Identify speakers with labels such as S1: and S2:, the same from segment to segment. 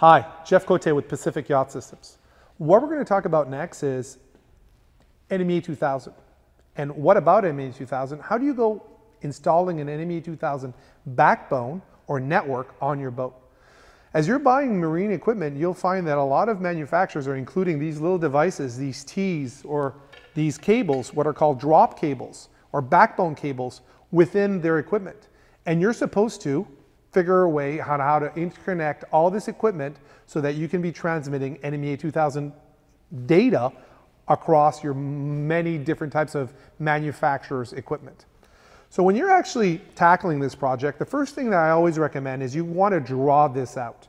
S1: Hi, Jeff Cote with Pacific Yacht Systems. What we're going to talk about next is NMEA 2000. And what about NMEA 2000? How do you go installing an NMEA 2000 backbone or network on your boat? As you're buying marine equipment, you'll find that a lot of manufacturers are including these little devices, these T's or these cables, what are called drop cables or backbone cables within their equipment. And you're supposed to figure a way on how to interconnect all this equipment so that you can be transmitting NMEA 2000 data across your many different types of manufacturers' equipment. So when you're actually tackling this project, the first thing that I always recommend is you want to draw this out.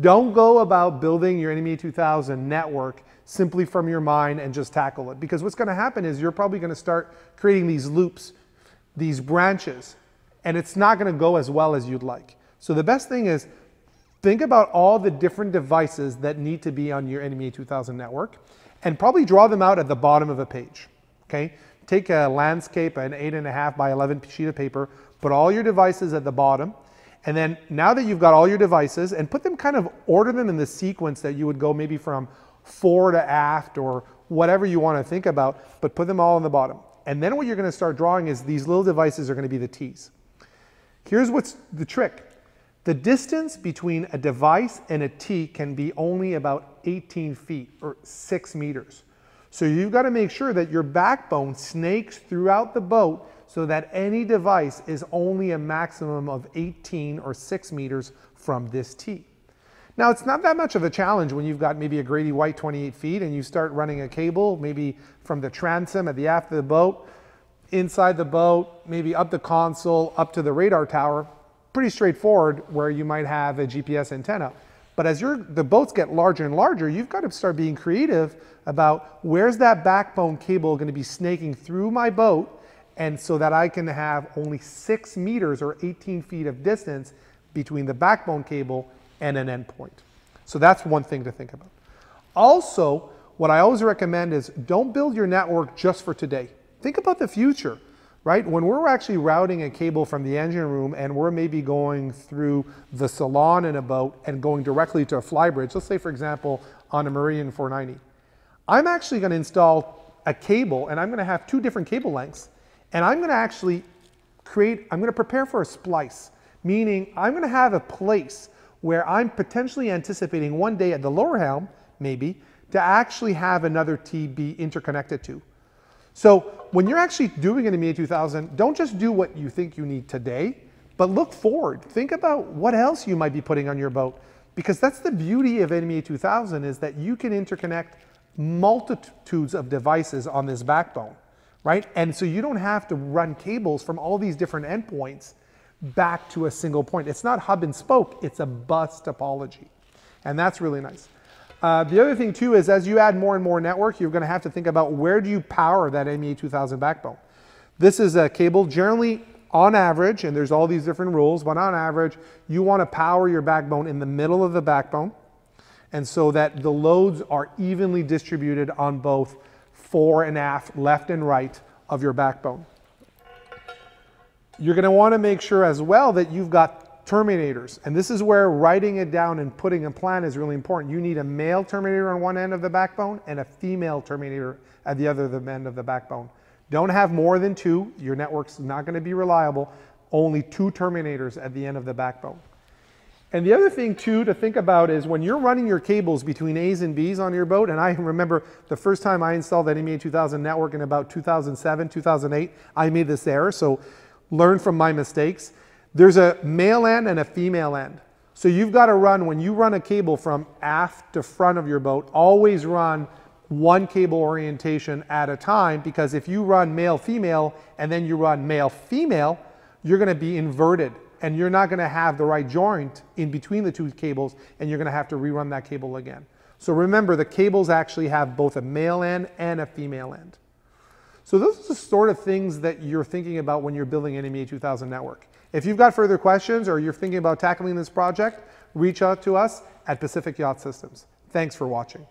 S1: Don't go about building your NMEA 2000 network simply from your mind and just tackle it. Because what's going to happen is you're probably going to start creating these loops, these branches, and it's not going to go as well as you'd like. So the best thing is think about all the different devices that need to be on your NMEA 2000 network and probably draw them out at the bottom of a page. Okay, take a landscape, an eight and a half by 11 sheet of paper, put all your devices at the bottom, and then now that you've got all your devices and put them kind of order them in the sequence that you would go maybe from fore to aft or whatever you want to think about, but put them all on the bottom. And then what you're going to start drawing is these little devices are going to be the T's. Here's what's the trick. The distance between a device and a T can be only about 18 feet or six meters. So you've got to make sure that your backbone snakes throughout the boat so that any device is only a maximum of 18 or six meters from this T. Now it's not that much of a challenge when you've got maybe a Grady White 28 feet and you start running a cable maybe from the transom at the aft of the boat inside the boat, maybe up the console, up to the radar tower, pretty straightforward where you might have a GPS antenna. But as the boats get larger and larger, you've got to start being creative about where's that backbone cable going to be snaking through my boat and so that I can have only six meters or 18 feet of distance between the backbone cable and an endpoint. So that's one thing to think about. Also, what I always recommend is don't build your network just for today. Think about the future, right? When we're actually routing a cable from the engine room and we're maybe going through the salon in a boat and going directly to a flybridge, let's say for example, on a Meridian 490, I'm actually gonna install a cable and I'm gonna have two different cable lengths and I'm gonna actually create, I'm gonna prepare for a splice, meaning I'm gonna have a place where I'm potentially anticipating one day at the lower helm, maybe, to actually have another T be interconnected to. So when you're actually doing an NMEA 2000, don't just do what you think you need today, but look forward. Think about what else you might be putting on your boat. Because that's the beauty of NMEA 2000 is that you can interconnect multitudes of devices on this backbone, right? And so you don't have to run cables from all these different endpoints back to a single point. It's not hub and spoke, it's a bus topology. And that's really nice. Uh, the other thing too is as you add more and more network, you're going to have to think about where do you power that NMEA 2000 backbone. This is a cable generally on average, and there's all these different rules, but on average, you want to power your backbone in the middle of the backbone, and so that the loads are evenly distributed on both fore and aft, left and right of your backbone. You're going to want to make sure as well that you've got terminators. And this is where writing it down and putting a plan is really important. You need a male terminator on one end of the backbone and a female terminator at the other end of the backbone. Don't have more than two. Your network's not going to be reliable. Only two terminators at the end of the backbone. And the other thing too to think about is when you're running your cables between A's and B's on your boat, and I remember the first time I installed that NMEA 2000 network in about 2007, 2008, I made this error, so learn from my mistakes. There's a male end and a female end. So you've got to run, when you run a cable from aft to front of your boat, always run one cable orientation at a time because if you run male female and then you run male female, you're going to be inverted and you're not going to have the right joint in between the two cables and you're going to have to rerun that cable again. So remember, the cables actually have both a male end and a female end. So those are the sort of things that you're thinking about when you're building an NMEA 2000 network. If you've got further questions or you're thinking about tackling this project, reach out to us at Pacific Yacht Systems. Thanks for watching.